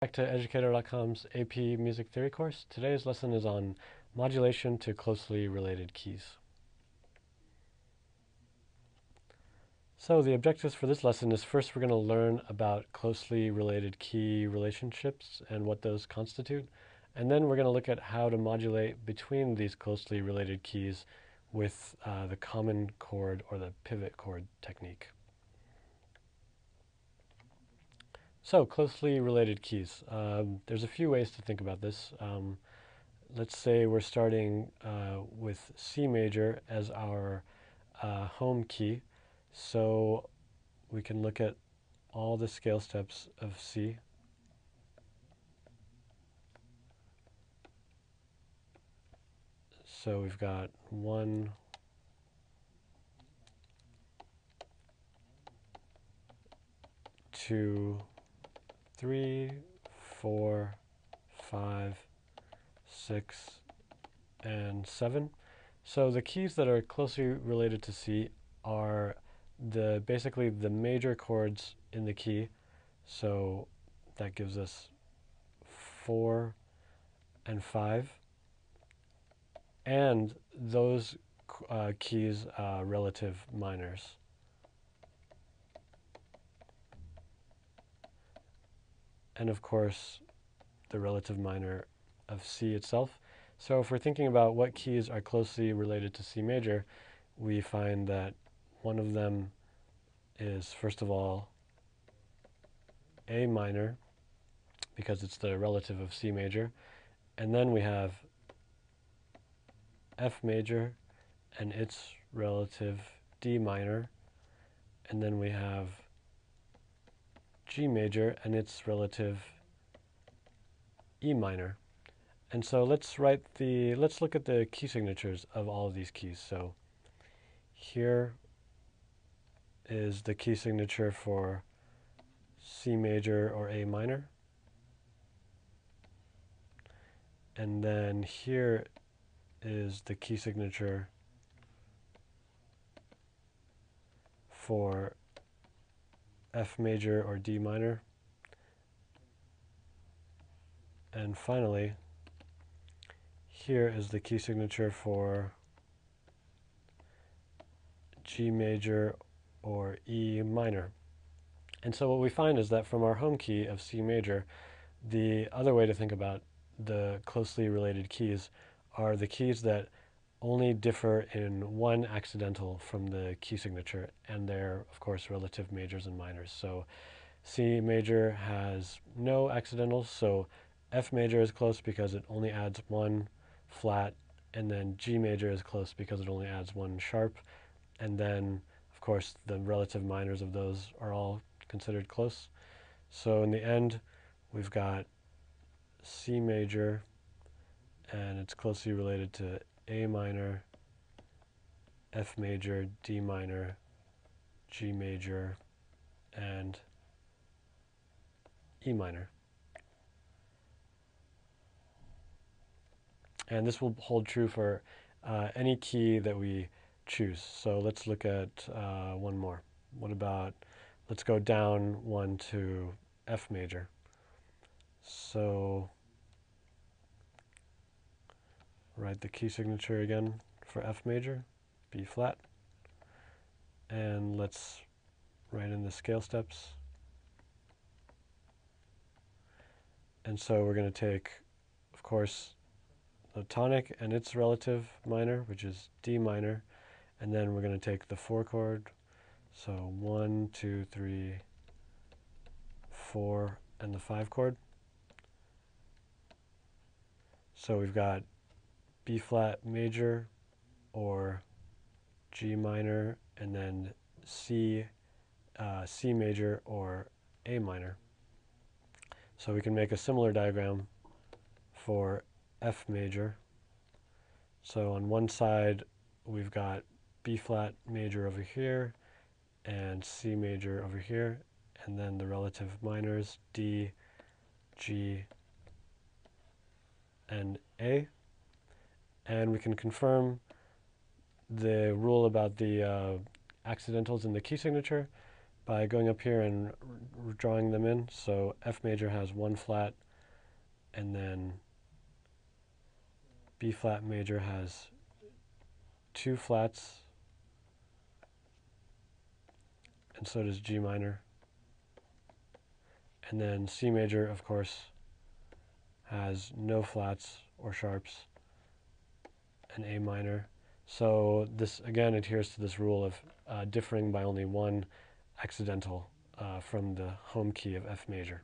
Back to educator.com's AP Music Theory course. Today's lesson is on modulation to closely related keys. So the objectives for this lesson is first we're going to learn about closely related key relationships and what those constitute. And then we're going to look at how to modulate between these closely related keys with uh, the common chord or the pivot chord technique. So, closely related keys. Um, there's a few ways to think about this. Um, let's say we're starting uh, with C major as our uh, home key. So we can look at all the scale steps of C. So we've got one, two, three, four, five, six, and seven. So the keys that are closely related to C are the basically the major chords in the key. So that gives us four and five. And those uh, keys uh, relative minors. And of course the relative minor of C itself. So if we're thinking about what keys are closely related to C major, we find that one of them is, first of all, A minor, because it's the relative of C major. And then we have F major and its relative D minor. And then we have G major and its relative E minor. And so let's write the, let's look at the key signatures of all of these keys. So here is the key signature for C major or A minor. And then here is the key signature for F major or D minor. And finally, here is the key signature for G major or E minor. And so what we find is that from our home key of C major, the other way to think about the closely related keys are the keys that only differ in one accidental from the key signature, and they're, of course, relative majors and minors. So C major has no accidentals, so F major is close because it only adds one flat, and then G major is close because it only adds one sharp, and then, of course, the relative minors of those are all considered close. So in the end, we've got C major, and it's closely related to a minor, F major, D minor, G major, and E minor. And this will hold true for uh, any key that we choose. So let's look at uh, one more. What about, let's go down one to F major. So write the key signature again for F major, B flat, and let's write in the scale steps. And so we're going to take, of course, the tonic and its relative minor, which is D minor, and then we're going to take the four chord, so one, two, three, four, and the five chord. So we've got B flat major or G minor and then C, uh, C major or A minor. So we can make a similar diagram for F major. So on one side we've got B flat major over here and C major over here and then the relative minors D, G, and A and we can confirm the rule about the uh, accidentals in the key signature by going up here and drawing them in. So F major has one flat, and then B flat major has two flats, and so does G minor. And then C major, of course, has no flats or sharps, and A minor. So this again adheres to this rule of uh, differing by only one accidental uh, from the home key of F major.